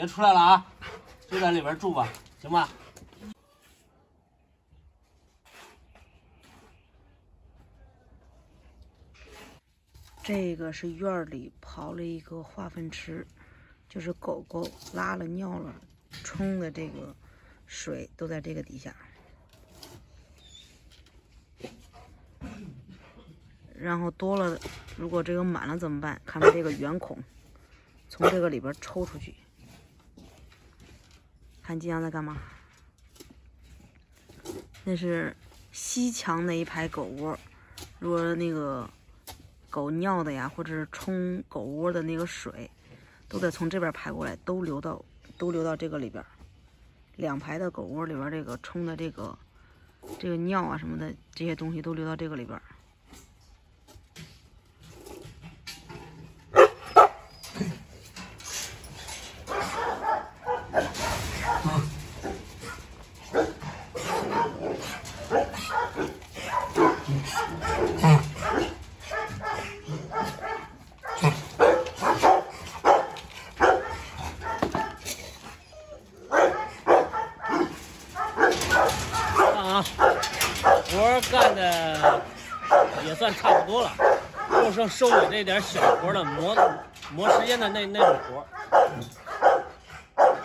别出来了啊，就在里边住吧，行吧？这个是院里刨了一个化粪池，就是狗狗拉了尿了，冲的这个水都在这个底下。然后多了，如果这个满了怎么办？看它这个圆孔，从这个里边抽出去。看金阳在干嘛？那是西墙那一排狗窝，如果那个狗尿的呀，或者是冲狗窝的那个水，都得从这边排过来，都流到都流到这个里边。两排的狗窝里边，这个冲的这个这个尿啊什么的这些东西都流到这个里边。啊，活干的也算差不多了，就剩收尾这点小活了，磨磨时间的那那种活。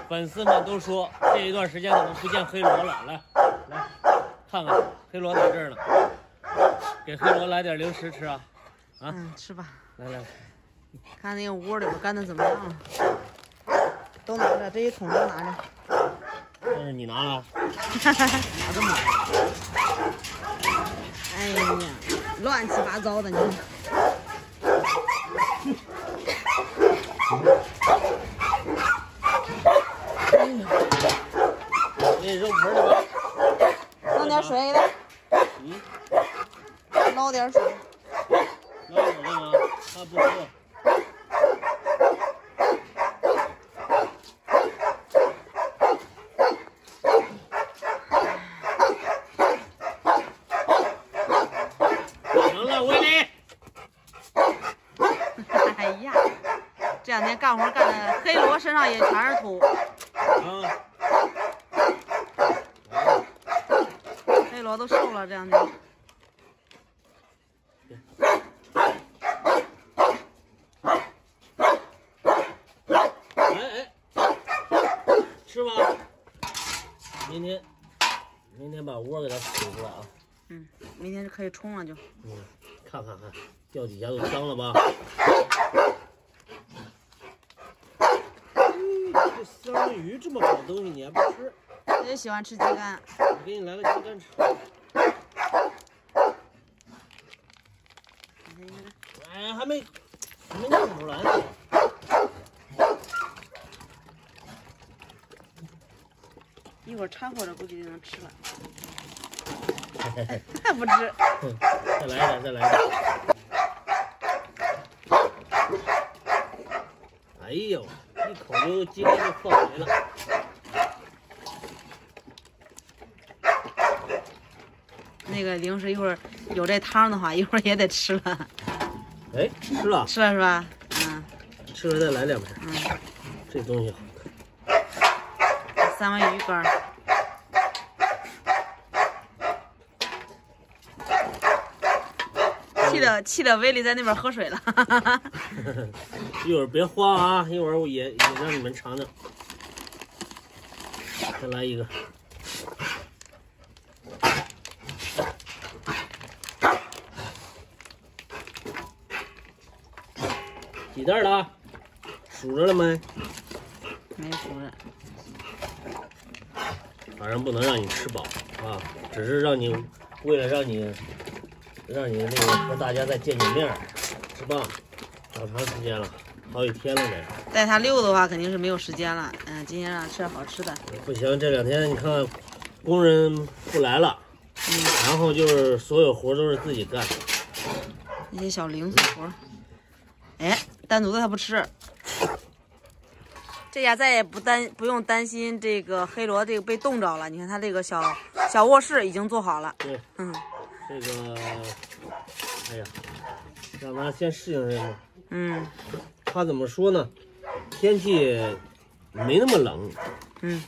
粉丝们都说这一段时间怎么不见黑罗了？来来，看看黑罗在这儿呢，给黑罗来点零食吃啊！啊嗯，吃吧，来来，看那个窝里边干的怎么样了。都拿着，这一桶都拿着。这是你拿了，拿这么多。哎呀，乱七八糟的，你看。那肉盆里边，弄点水来，嗯，捞点水。捞？他不喝。行了，威力。哎呀，干活干的，黑罗身上也全是土，啊，黑罗都瘦了这两天。哎哎，吃吧。明天，明天把窝给它取出来啊。嗯，明天就可以冲了就。嗯，看看看，掉底下都脏了吧？嗯，这三文鱼这么好东西你还不吃？我也喜欢吃鸡肝。我给你来个鸡肝吃。你看你看哎，还没，还没弄出来呢。一会儿掺和着估计就能吃了。嘿嘿嘿还不吃？再来一点，再来一点。哎呦，一口就鸡肝就放没了。那个零食一会儿有这汤的话，一会儿也得吃了，哎，吃了，吃了是吧？嗯吃了再来两片。嗯，这东西好。三文鱼干气的气的，威力在那边喝水了。一会儿别慌啊，一会儿我也也让你们尝尝。再来一个。几袋了？数着了没？没数着，反正不能让你吃饱啊，只是让你为了让你让你那个和大家再见见面儿，是吧？好长时间了，好几天了得。带他溜的话肯定是没有时间了。嗯，今天让他吃点好吃的。不行，这两天你看工人不来了，嗯，然后就是所有活都是自己干。一些小零碎活儿。哎，单独的他不吃。这下再也不担不用担心这个黑罗这个被冻着了。你看他这个小小卧室已经做好了。对，嗯这个，哎呀，让他先适应适应。嗯，他怎么说呢？天气没那么冷，嗯，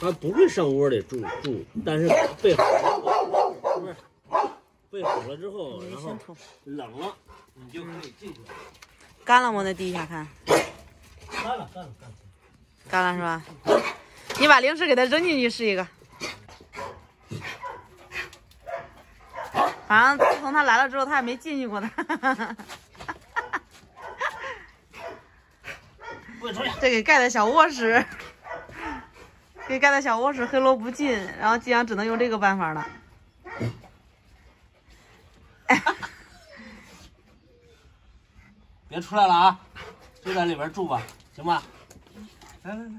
它不会上窝里住住，但是备好了，是不是？备好了之后，然后冷了，你就可以进去了。干了吗？那地下看干了，干了，干了。干了是吧？你把零食给它扔进去试一个。反正自从他来了之后，他也没进去过呢。不许出去！这给盖的小卧室，给盖的小卧室黑罗不进，然后吉阳只能用这个办法了。别出来了啊，就在里边住吧，行吧？来来来，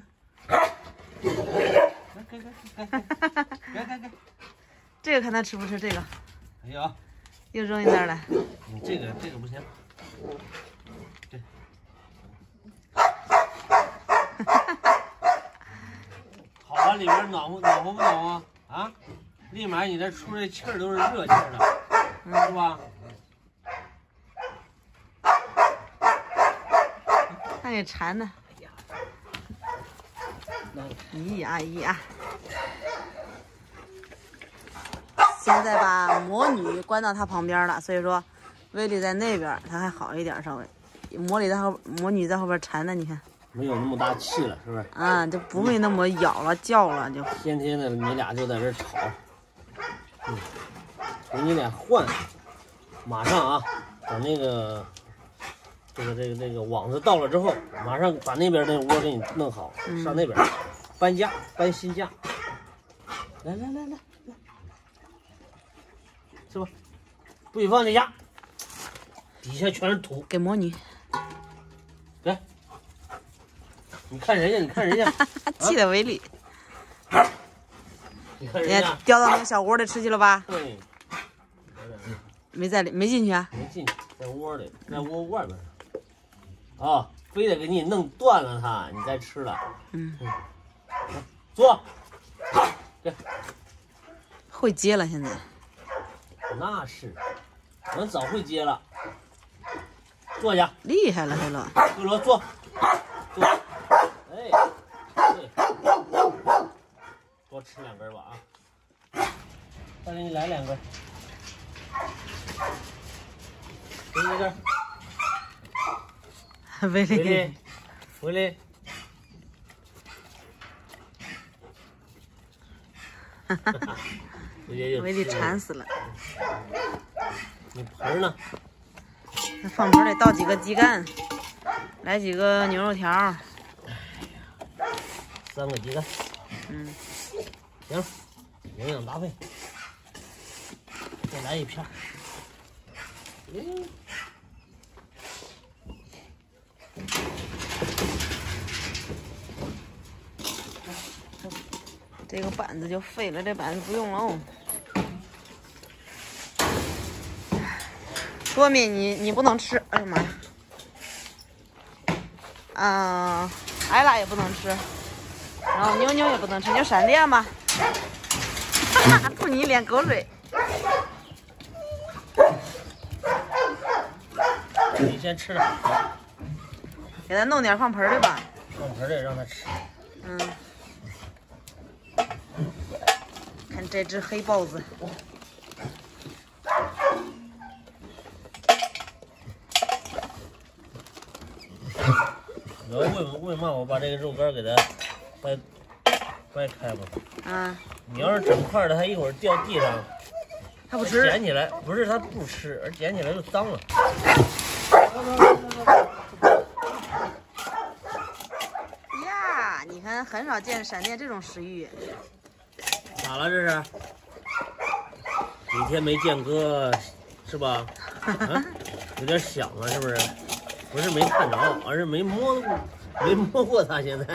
来 给给给给给给，这个看他吃不吃这个，哎呀，又扔一袋来。你这个这个不行。对。好啊，里面暖和暖和不暖和啊？立马你这出来气儿都是热气儿的，是吧？看给馋的，咦呀咦呀！现在把魔女关到他旁边了，所以说威力在那边，他还好一点稍微。魔女在后，魔女在后边缠着，你看没有那么大气了，是不是？啊，就不会那么咬了叫了就。天天的你俩就在这吵，嗯，给你俩换，马上啊，等那个这个这个这个网子到了之后，马上把那边那窝给你弄好，嗯上那边搬家搬新家，来来来来来，是吧？不许放这家，底下全是土，给魔女，来，你看人家，你看人家，气的威力，你看人家掉到那个小窝里吃去了吧？对，没在里，没进去啊？没进去，在窝里，在窝外边呢。啊，非得给你弄断了它，你再吃了。嗯，坐，会接了现在。那是，我早会接了。坐下，厉害了，黑罗。黑罗坐，坐。哎，对，多吃两根吧啊。再给你来两根。给你这儿，威力，回来，回来。直接就威力吃了馋死了。你盆儿呢？那放盆里倒几个鸡蛋，来几个牛肉条。三个鸡蛋，嗯，行，营养搭配。再来一片。嗯，这个板子就废了，这板子不用了哦。多米，你你不能吃，哎呀妈呀！嗯、艾拉也不能吃，然后妞妞也不能吃，你就闪电吧。哈哈，吐你一脸口水。你先吃点，给它弄点放盆里吧。放盆里让它吃。嗯，看这只黑豹子，你要为为嘛我把这个肉干给它掰掰开吧？啊，你要是整块的，它一会儿掉地上，它不吃。捡起来不是它不吃，而捡起来就脏了。呀，你看很少见闪电这种食欲。咋了这是？几天没见哥，是吧？啊，有点想了是不是？不是没看着，而是没摸过，没摸过它。现在，哎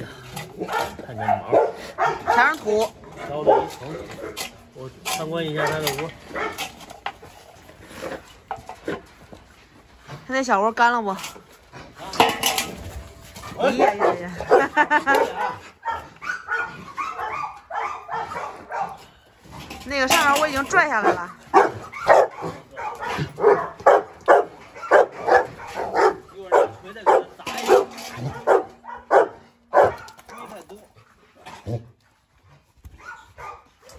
呀，看这毛全是土，挑了一层，我参观一下它的窝。它那小窝干了不？哎呀呀呀！哈哈哈那个上面我已经拽下来了，一会儿拿锤子给它砸一下。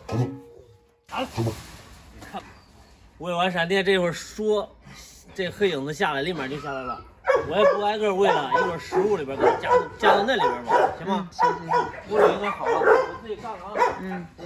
好了，你看，喂完闪电，这会儿说，这黑影子下来，立马就下来了。我也不挨个喂了，一会儿食物里边给它加加到那里边吧，行吗？行行行，锅里应该好了，我自己看看啊。嗯。嗯